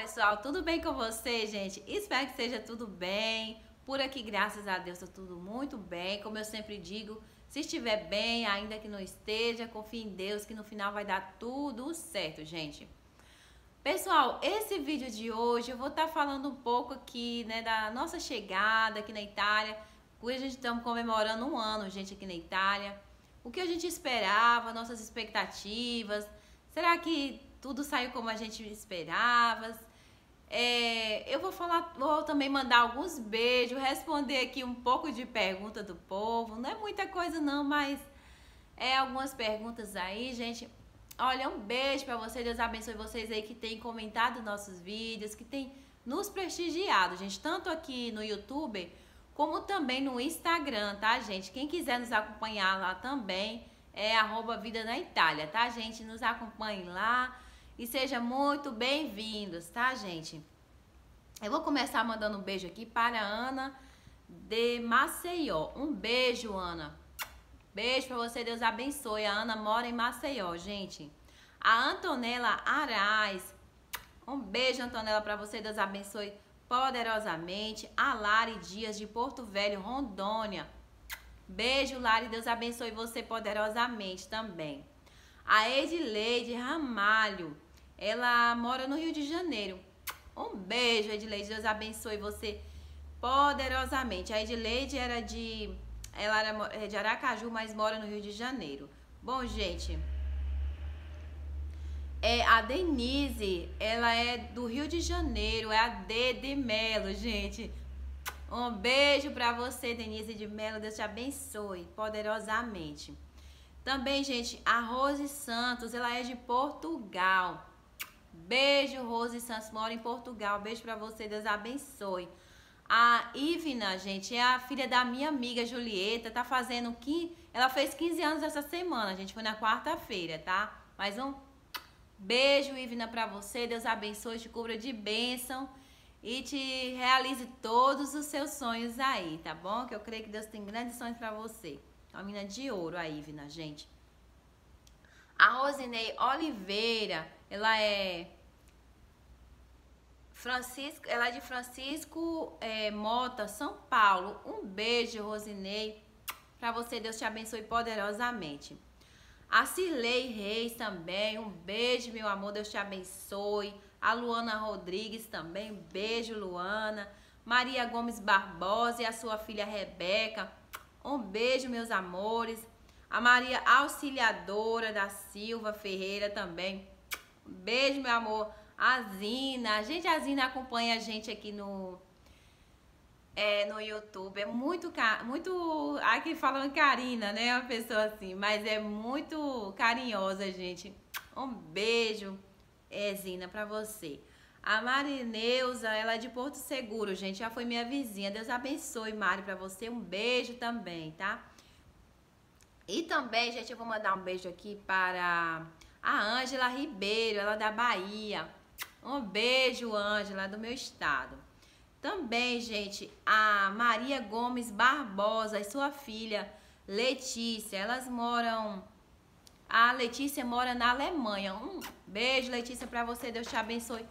pessoal, tudo bem com vocês, gente? Espero que seja tudo bem. Por aqui, graças a Deus, tá tudo muito bem. Como eu sempre digo, se estiver bem, ainda que não esteja, confie em Deus que no final vai dar tudo certo, gente. Pessoal, esse vídeo de hoje eu vou estar tá falando um pouco aqui, né, da nossa chegada aqui na Itália. Hoje a gente estamos comemorando um ano, gente, aqui na Itália. O que a gente esperava, nossas expectativas. Será que tudo saiu como a gente esperava. É, eu vou falar, vou também mandar alguns beijos, responder aqui um pouco de pergunta do povo. Não é muita coisa não, mas é algumas perguntas aí, gente. Olha, um beijo para vocês, Deus abençoe vocês aí que têm comentado nossos vídeos, que têm nos prestigiado, gente, tanto aqui no YouTube como também no Instagram, tá, gente? Quem quiser nos acompanhar lá também é arroba Vida na Itália, tá, gente? Nos acompanhe lá e sejam muito bem-vindos, tá, gente? Eu vou começar mandando um beijo aqui para a Ana de Maceió. Um beijo, Ana. Beijo para você, Deus abençoe. A Ana mora em Maceió, gente. A Antonella Arais. Um beijo, Antonella, para você, Deus abençoe poderosamente. A Lari Dias de Porto Velho, Rondônia. Beijo, Lari, Deus abençoe você poderosamente também. A Edileide Ramalho ela mora no Rio de Janeiro. Um beijo, Edileide. Deus abençoe você poderosamente. A Edileide era de. Ela era é de Aracaju, mas mora no Rio de Janeiro. Bom, gente. É, a Denise, ela é do Rio de Janeiro, é a D de Melo, gente. Um beijo para você, Denise de Melo. Deus te abençoe poderosamente. Também, gente, a Rose Santos, ela é de Portugal. Beijo, Rose Santos, mora em Portugal. Beijo para você, Deus abençoe. A Ivna, gente, é a filha da minha amiga Julieta, tá fazendo que ela fez 15 anos essa semana, gente, foi na quarta-feira, tá? Mais um beijo, Ivna, para você. Deus abençoe, te cubra de bênção e te realize todos os seus sonhos aí, tá bom? Que eu creio que Deus tem grandes sonhos para você. Uma mina de ouro, a Ivna, gente. A Rosinei Oliveira, ela é Francisco, ela é de Francisco é, Mota, São Paulo. Um beijo, Rosinei, para você. Deus te abençoe poderosamente. A Cirlei Reis também, um beijo, meu amor, Deus te abençoe. A Luana Rodrigues também, um beijo, Luana. Maria Gomes Barbosa e a sua filha Rebeca, um beijo, meus amores. A Maria Auxiliadora da Silva Ferreira também, beijo, meu amor. A Zina. A gente, a Zina acompanha a gente aqui no é, no YouTube. É muito, muito. Aqui falando Karina, né? Uma pessoa assim, mas é muito carinhosa, gente. Um beijo, é, Zina, pra você. A Marineuza, ela é de Porto Seguro, gente. Já foi minha vizinha. Deus abençoe, Mari, pra você. Um beijo também, tá? E também, gente, eu vou mandar um beijo aqui para a Ângela Ribeiro, ela é da Bahia. Um beijo, Ângela, do meu estado. Também, gente, a Maria Gomes Barbosa e sua filha Letícia, elas moram. A Letícia mora na Alemanha. Um beijo, Letícia, para você. Deus te abençoe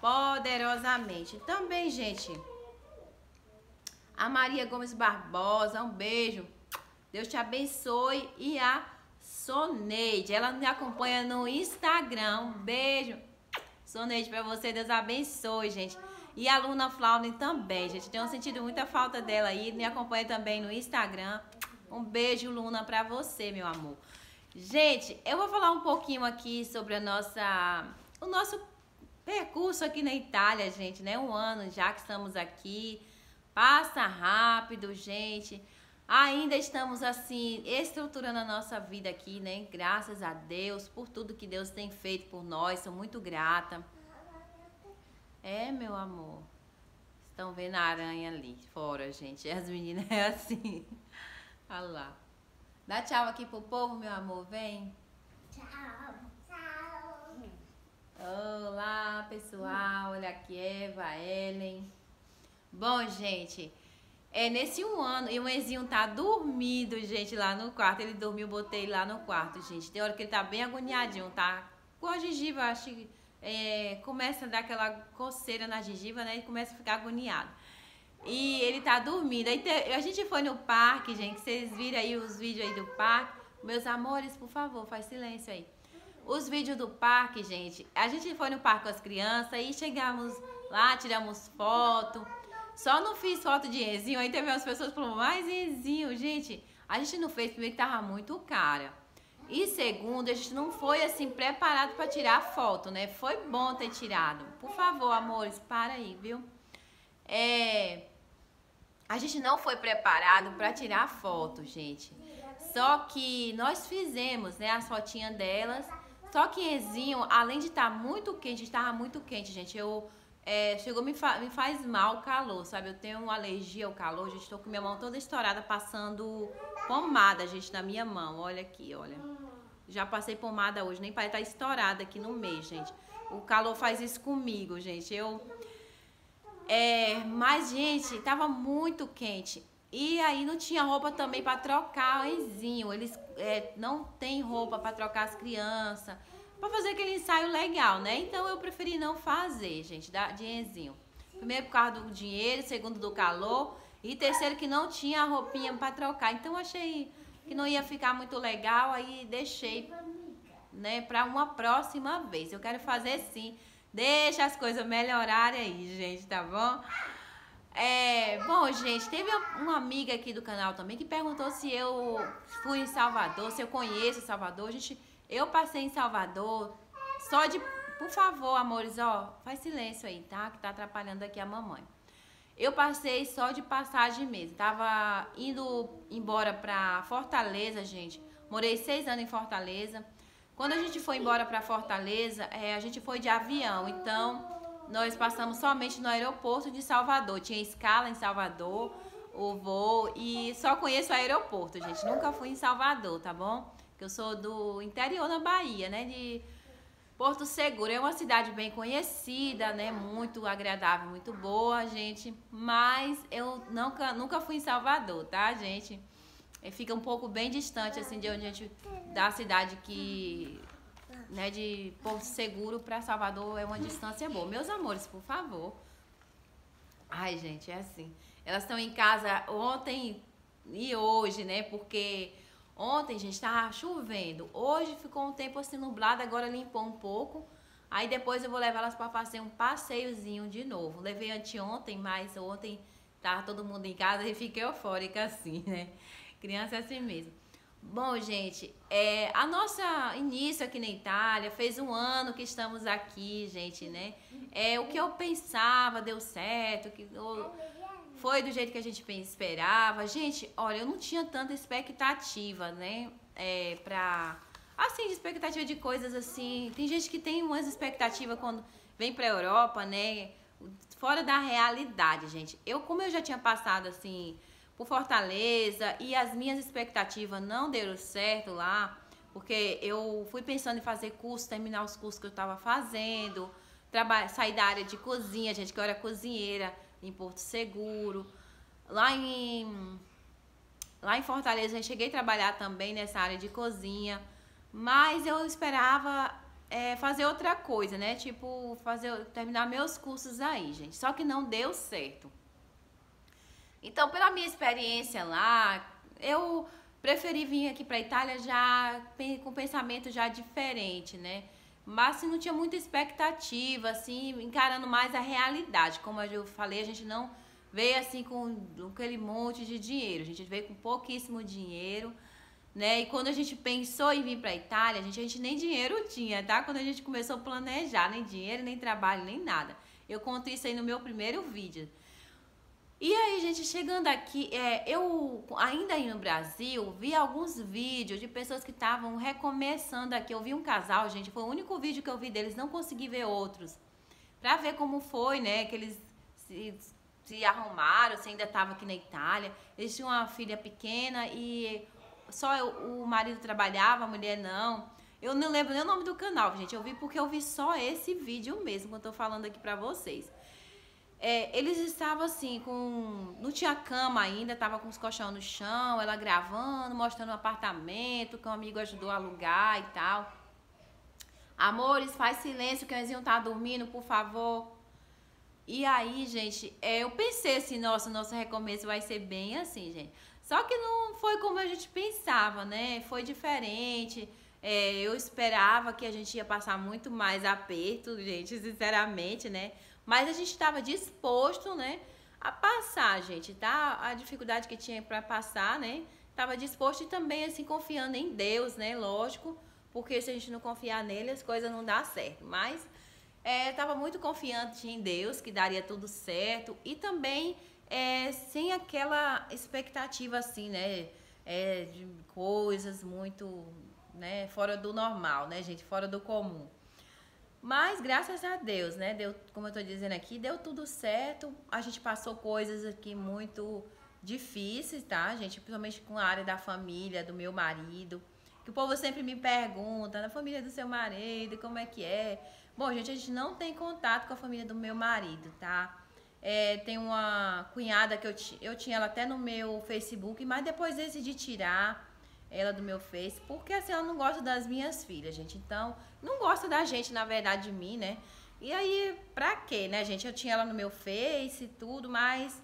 poderosamente. Também, gente, a Maria Gomes Barbosa, um beijo. Deus te abençoe. E a Soneide, ela me acompanha no Instagram. Um beijo. Soneide, pra você, Deus abençoe, gente. E a Luna Flauden também, gente. Tenho sentido muita falta dela aí. Me acompanha também no Instagram. Um beijo, Luna, pra você, meu amor. Gente, eu vou falar um pouquinho aqui sobre a nossa, o nosso percurso aqui na Itália, gente, né? Um ano já que estamos aqui. Passa rápido, gente. Ainda estamos assim estruturando a nossa vida aqui, né? Graças a Deus por tudo que Deus tem feito por nós. Sou muito grata. É, meu amor. Estão vendo a aranha ali fora, gente. As meninas é assim. Olha lá. Dá tchau aqui pro povo, meu amor. Vem. Tchau. Tchau. Olá, pessoal. Olha aqui, Eva, Ellen. Bom, gente. É nesse um ano, e o Ezinho tá dormindo, gente, lá no quarto. Ele dormiu, botei lá no quarto, gente. Tem hora que ele tá bem agoniadinho, tá? Com a gengiva, acho que é, começa a dar aquela coceira na gengiva, né? E começa a ficar agoniado. E ele tá dormindo. Aí a gente foi no parque, gente. Vocês viram aí os vídeos aí do parque. Meus amores, por favor, faz silêncio aí. Os vídeos do parque, gente. A gente foi no parque com as crianças e chegamos lá, tiramos foto. Só não fiz foto de Enzinho. Aí teve umas pessoas falando, mas Enzinho, gente, a gente não fez primeiro tava muito cara. E segundo, a gente não foi assim preparado para tirar foto, né? Foi bom ter tirado. Por favor, amores, para aí, viu? É, a gente não foi preparado para tirar foto, gente. Só que nós fizemos, né, as fotinhas delas. Só que Ezinho, além de estar tá muito quente, estava muito quente, gente. Eu é, chegou me, fa me faz mal o calor, sabe? Eu tenho uma alergia ao calor, gente. Estou com minha mão toda estourada, passando pomada, gente, na minha mão. Olha aqui, olha. Já passei pomada hoje, nem estar tá estourada aqui no mês, gente. O calor faz isso comigo, gente. Eu é, mas, gente, tava muito quente. E aí não tinha roupa também para trocar o. Eles é, não tem roupa para trocar as crianças. Para fazer aquele ensaio legal, né? Então eu preferi não fazer, gente, de Enzinho. Primeiro por causa do dinheiro, segundo do calor. E terceiro que não tinha roupinha para trocar. Então achei que não ia ficar muito legal. Aí deixei, né, para uma próxima vez. Eu quero fazer sim Deixa as coisas melhorarem aí, gente, tá bom? É, bom, gente, teve uma amiga aqui do canal também que perguntou se eu fui em Salvador, se eu conheço Salvador. Gente, eu passei em Salvador só de. Por favor, amores, ó, faz silêncio aí, tá? Que tá atrapalhando aqui a mamãe. Eu passei só de passagem mesmo. Tava indo embora pra Fortaleza, gente. Morei seis anos em Fortaleza. Quando a gente foi embora para Fortaleza, é, a gente foi de avião, então nós passamos somente no aeroporto de Salvador. Tinha escala em Salvador, o voo, e só conheço o aeroporto, gente. Nunca fui em Salvador, tá bom? Que eu sou do interior da Bahia, né? De Porto Seguro. É uma cidade bem conhecida, né? Muito agradável, muito boa, gente. Mas eu nunca, nunca fui em Salvador, tá, gente? fica um pouco bem distante assim de onde a gente da cidade que né de Porto Seguro para Salvador é uma distância boa. Meus amores, por favor. Ai, gente, é assim. Elas estão em casa ontem e hoje, né? Porque ontem, gente, estava chovendo. Hoje ficou um tempo assim nublado, agora limpou um pouco. Aí depois eu vou levar elas para fazer um passeiozinho de novo. Levei anteontem, mas ontem tava todo mundo em casa e fiquei eufórica assim, né? Criança é assim mesmo. Bom, gente, é, a nossa início aqui na Itália fez um ano que estamos aqui, gente, né? É, o que eu pensava deu certo, que foi do jeito que a gente esperava. Gente, olha, eu não tinha tanta expectativa, né? É, pra. Assim, de expectativa de coisas assim. Tem gente que tem umas expectativas quando vem pra Europa, né? Fora da realidade, gente. Eu, como eu já tinha passado assim por Fortaleza e as minhas expectativas não deram certo lá, porque eu fui pensando em fazer curso, terminar os cursos que eu estava fazendo, sair da área de cozinha, gente, que eu era cozinheira em Porto Seguro. Lá em lá em Fortaleza eu cheguei a trabalhar também nessa área de cozinha, mas eu esperava é, fazer outra coisa, né? Tipo, fazer terminar meus cursos aí, gente. Só que não deu certo. Então, pela minha experiência lá, eu preferi vir aqui para Itália já com pensamento já diferente, né? Mas assim, não tinha muita expectativa, assim, encarando mais a realidade. Como eu falei, a gente não veio assim com aquele monte de dinheiro, a gente veio com pouquíssimo dinheiro, né? E quando a gente pensou em vir para Itália, a gente, a gente nem dinheiro tinha, tá? Quando a gente começou a planejar, nem dinheiro, nem trabalho, nem nada. Eu conto isso aí no meu primeiro vídeo. E aí, gente, chegando aqui, é, eu ainda aí no Brasil vi alguns vídeos de pessoas que estavam recomeçando aqui. Eu vi um casal, gente, foi o único vídeo que eu vi deles, não consegui ver outros. Pra ver como foi, né, que eles se, se arrumaram, se ainda estavam aqui na Itália. Eles tinham uma filha pequena e só eu, o marido trabalhava, a mulher não. Eu não lembro nem o nome do canal, gente. Eu vi porque eu vi só esse vídeo mesmo que eu tô falando aqui pra vocês. É, eles estavam assim, com. Não tinha cama ainda, tava com os colchão no chão, ela gravando, mostrando o um apartamento que um amigo ajudou a alugar e tal. Amores, faz silêncio que o Enzinho tá dormindo, por favor. E aí, gente, é, eu pensei assim, nossa, nosso recomeço vai ser bem assim, gente. Só que não foi como a gente pensava, né? Foi diferente. É, eu esperava que a gente ia passar muito mais aperto, gente, sinceramente, né? Mas a gente estava disposto, né, a passar, gente, tá? A dificuldade que tinha para passar, né? Tava disposto e também assim confiando em Deus, né? Lógico, porque se a gente não confiar nele, as coisas não dão certo. Mas estava é, muito confiante em Deus que daria tudo certo e também é, sem aquela expectativa assim, né? É, de coisas muito né, fora do normal, né, gente? Fora do comum. Mas graças a Deus, né? Deu, como eu tô dizendo aqui, deu tudo certo. A gente passou coisas aqui muito difíceis, tá, gente? Principalmente com a área da família, do meu marido. Que o povo sempre me pergunta, na família do seu marido, como é que é? Bom, gente, a gente não tem contato com a família do meu marido, tá? É, tem uma cunhada que eu, eu tinha ela até no meu Facebook, mas depois decidi tirar ela do meu Face, porque assim, ela não gosta das minhas filhas, gente. Então, não gosta da gente, na verdade, de mim, né? E aí, pra quê, né, gente? Eu tinha ela no meu Face e tudo, mas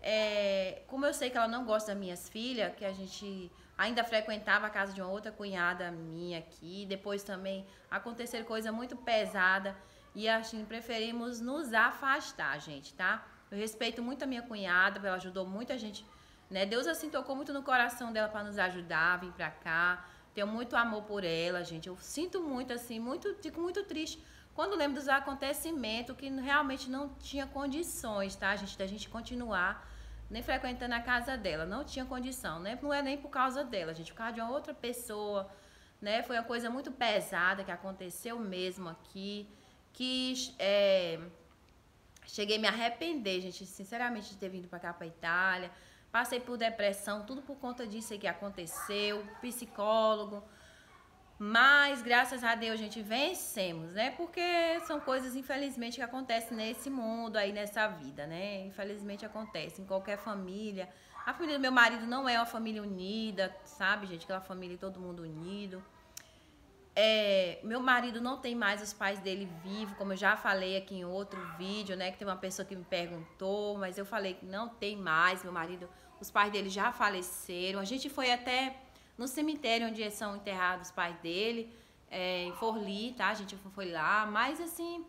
é, como eu sei que ela não gosta das minhas filhas, que a gente ainda frequentava a casa de uma outra cunhada minha aqui, depois também aconteceram coisa muito pesada e assim preferimos nos afastar, gente, tá? Eu respeito muito a minha cunhada, ela ajudou muita gente, né? Deus assim tocou muito no coração dela para nos ajudar, vir para cá. Tenho muito amor por ela, gente. Eu sinto muito assim, muito, fico muito triste quando lembro dos acontecimentos que realmente não tinha condições, tá, gente, da gente continuar nem frequentando a casa dela, não tinha condição, né? Não é nem por causa dela, gente, por causa de uma outra pessoa, né? Foi uma coisa muito pesada que aconteceu mesmo aqui que é, cheguei a me arrepender, gente, sinceramente, de ter vindo para cá, para Itália. Passei por depressão, tudo por conta disso que aconteceu, psicólogo. Mas, graças a Deus, a gente vencemos, né? Porque são coisas, infelizmente, que acontecem nesse mundo aí, nessa vida, né? Infelizmente acontece em qualquer família. A família do meu marido não é uma família unida, sabe, gente? Aquela família todo mundo unido. É, meu marido não tem mais os pais dele vivos, como eu já falei aqui em outro vídeo, né? Que tem uma pessoa que me perguntou, mas eu falei que não tem mais. Meu marido, os pais dele já faleceram. A gente foi até no cemitério onde são enterrados os pais dele, é, em Forli, tá? A gente foi lá, mas assim,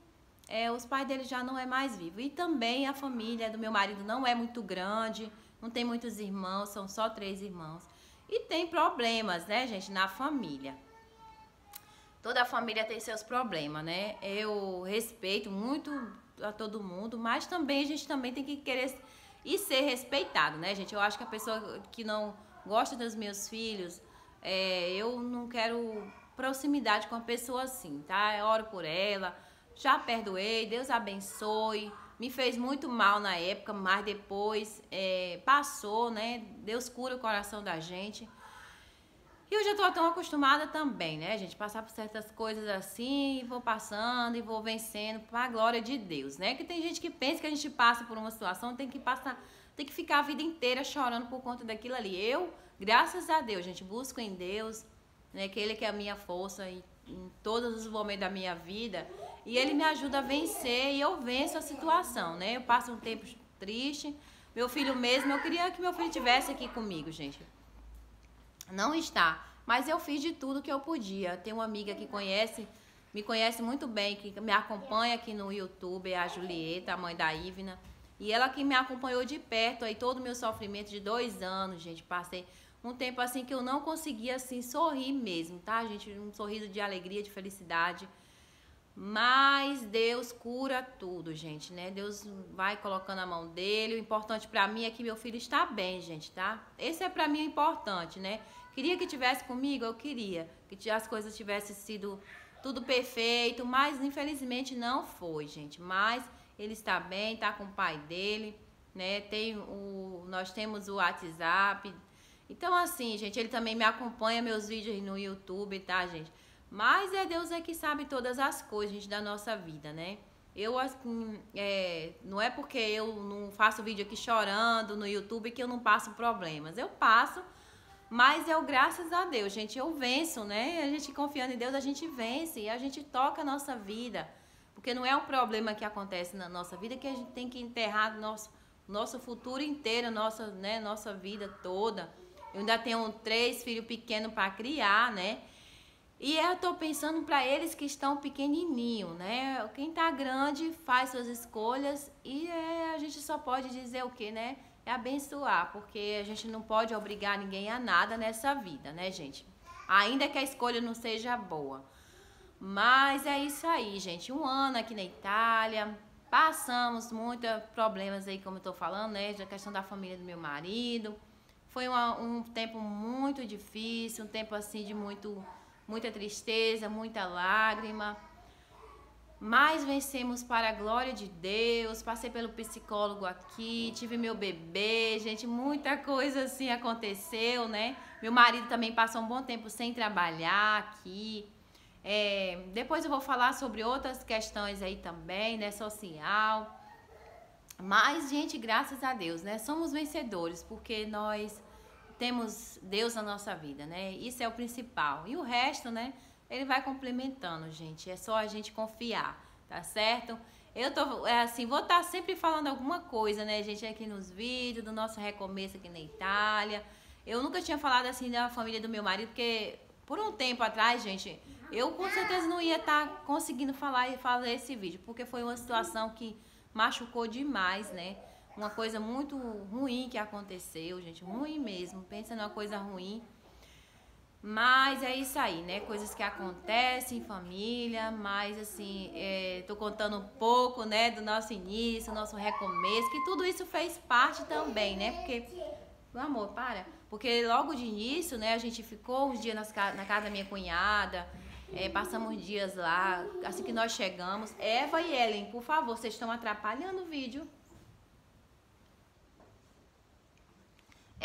é, os pais dele já não é mais vivo. E também a família do meu marido não é muito grande, não tem muitos irmãos, são só três irmãos. E tem problemas, né, gente, na família. Toda a família tem seus problemas, né? Eu respeito muito a todo mundo, mas também a gente também tem que querer e ser respeitado, né, gente? Eu acho que a pessoa que não gosta dos meus filhos, é, eu não quero proximidade com uma pessoa assim, tá? Eu oro por ela, já perdoei, Deus abençoe. Me fez muito mal na época, mas depois é, passou, né? Deus cura o coração da gente. E eu já tô tão acostumada também, né, gente? Passar por certas coisas assim, e vou passando e vou vencendo para a glória de Deus, né? Que tem gente que pensa que a gente passa por uma situação, tem que passar, tem que ficar a vida inteira chorando por conta daquilo ali. Eu, graças a Deus, gente, busco em Deus, né, que ele que é a minha força em, em todos os momentos da minha vida, e ele me ajuda a vencer e eu venço a situação, né? Eu passo um tempo triste. Meu filho mesmo, eu queria que meu filho tivesse aqui comigo, gente não está. Mas eu fiz de tudo que eu podia. Tem uma amiga que conhece, me conhece muito bem, que me acompanha aqui no YouTube, é a Julieta, a mãe da Ivna. E ela que me acompanhou de perto aí todo o meu sofrimento de dois anos, gente. Passei um tempo assim que eu não conseguia assim sorrir mesmo, tá, gente? Um sorriso de alegria, de felicidade. Mas Deus cura tudo, gente, né? Deus vai colocando a mão dele. O importante para mim é que meu filho está bem, gente, tá? Esse é para mim o importante, né? Queria que tivesse comigo, eu queria que as coisas tivessem sido tudo perfeito, mas infelizmente não foi, gente. Mas ele está bem, tá com o pai dele, né? Tem o nós temos o WhatsApp. Então assim, gente, ele também me acompanha meus vídeos no YouTube, tá, gente? Mas é Deus é que sabe todas as coisas da nossa vida, né? Eu, assim, é, não é porque eu não faço vídeo aqui chorando no YouTube que eu não passo problemas. Eu passo, Mas eu, graças a Deus, gente, eu venço, né? A gente confiando em Deus, a gente vence e a gente toca a nossa vida. Porque não é um problema que acontece na nossa vida que a gente tem que enterrar nosso, nosso futuro inteiro, nossa, né, nossa vida toda. Eu ainda tenho três filhos pequenos para criar, né? E eu tô pensando para eles que estão pequenininho, né? Quem tá grande faz suas escolhas e é, a gente só pode dizer o que, né? É abençoar, porque a gente não pode obrigar ninguém a nada nessa vida, né, gente? Ainda que a escolha não seja boa. Mas é isso aí, gente. Um ano aqui na Itália, passamos muitos problemas aí, como eu tô falando, né? Da questão da família do meu marido. Foi uma, um tempo muito difícil, um tempo assim de muito muita tristeza, muita lágrima. Mas vencemos para a glória de Deus. Passei pelo psicólogo aqui, tive meu bebê, gente, muita coisa assim aconteceu, né? Meu marido também passou um bom tempo sem trabalhar aqui. É, depois eu vou falar sobre outras questões aí também, né? Social. Mas, gente, graças a Deus, né? Somos vencedores, porque nós temos Deus na nossa vida, né? Isso é o principal. E o resto, né? Ele vai complementando, gente. É só a gente confiar, tá certo? Eu tô, é assim, vou estar tá sempre falando alguma coisa, né, gente, aqui nos vídeos, do nosso recomeço aqui na Itália. Eu nunca tinha falado assim da família do meu marido, porque por um tempo atrás, gente, eu com certeza não ia estar tá conseguindo falar e fazer esse vídeo, porque foi uma situação que machucou demais, né? Uma coisa muito ruim que aconteceu, gente, ruim mesmo. Pensa numa coisa ruim. Mas é isso aí, né? Coisas que acontecem em família, mas assim, é, tô contando um pouco, né, do nosso início, nosso recomeço, que tudo isso fez parte também, né? Porque, meu amor, para. Porque logo de início, né, a gente ficou uns dias nas, na casa da minha cunhada, é, passamos dias lá, assim que nós chegamos. Eva e Ellen, por favor, vocês estão atrapalhando o vídeo.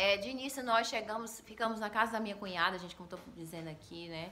É, de início nós chegamos, ficamos na casa da minha cunhada, gente, como estou dizendo aqui, né?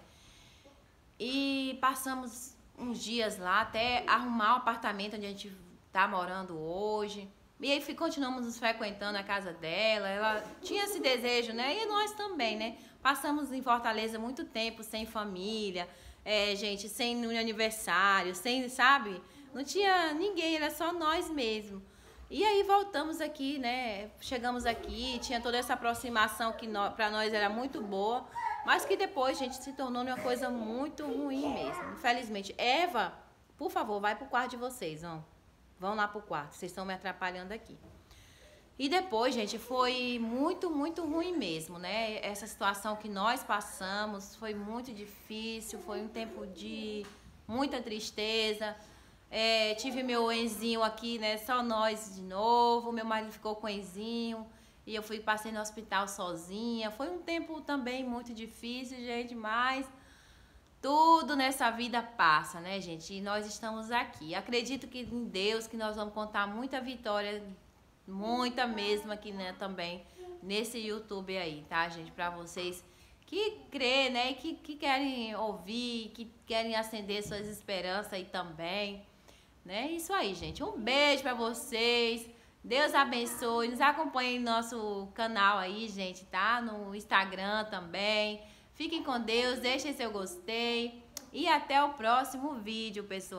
E passamos uns dias lá até arrumar o apartamento onde a gente tá morando hoje. E aí continuamos nos frequentando a casa dela. Ela tinha esse desejo, né? E nós também, né? Passamos em Fortaleza muito tempo sem família, é, gente, sem aniversário, sem, sabe? Não tinha ninguém, era só nós mesmos. E aí voltamos aqui, né? Chegamos aqui, tinha toda essa aproximação que no, para nós era muito boa, mas que depois, gente, se tornou uma coisa muito ruim mesmo. Infelizmente. Eva, por favor, vai pro quarto de vocês, vão. Vão lá pro quarto, vocês estão me atrapalhando aqui. E depois, gente, foi muito, muito ruim mesmo, né? Essa situação que nós passamos foi muito difícil, foi um tempo de muita tristeza. É, tive meu enzinho aqui, né? Só nós de novo. Meu marido ficou com enzinho. E eu fui passei no hospital sozinha. Foi um tempo também muito difícil, gente, mas tudo nessa vida passa, né, gente? E nós estamos aqui. Acredito que em Deus que nós vamos contar muita vitória, muita mesmo aqui, né, também nesse YouTube aí, tá, gente? Para vocês que crê, né, que, que querem ouvir, que querem acender suas esperanças aí também. Né? Isso aí, gente. Um beijo para vocês. Deus abençoe. Nos acompanhe no nosso canal aí, gente, tá? No Instagram também. Fiquem com Deus, deixem seu gostei. E até o próximo vídeo, pessoal.